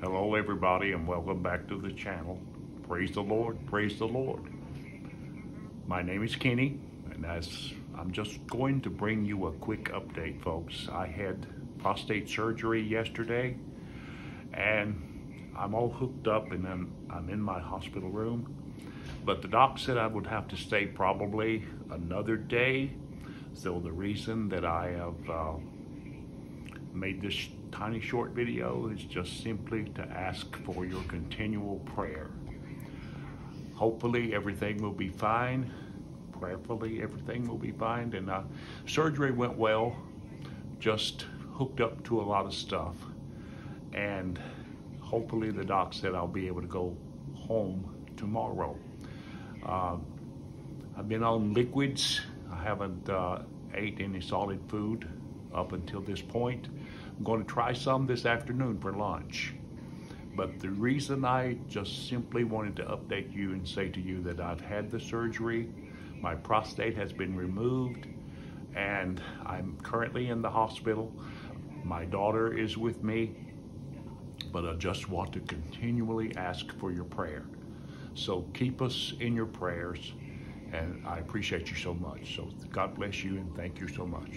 Hello, everybody, and welcome back to the channel. Praise the Lord, praise the Lord. My name is Kenny, and as I'm just going to bring you a quick update, folks. I had prostate surgery yesterday, and I'm all hooked up, and I'm, I'm in my hospital room. But the doc said I would have to stay probably another day. So the reason that I have uh, made this tiny short video is just simply to ask for your continual prayer. Hopefully everything will be fine. Prayerfully everything will be fine. And uh, surgery went well, just hooked up to a lot of stuff. And hopefully the doc said I'll be able to go home tomorrow. Uh, I've been on liquids. I haven't uh, ate any solid food up until this point. I'm going to try some this afternoon for lunch. But the reason I just simply wanted to update you and say to you that I've had the surgery, my prostate has been removed, and I'm currently in the hospital. My daughter is with me, but I just want to continually ask for your prayer. So keep us in your prayers, and I appreciate you so much. So God bless you, and thank you so much.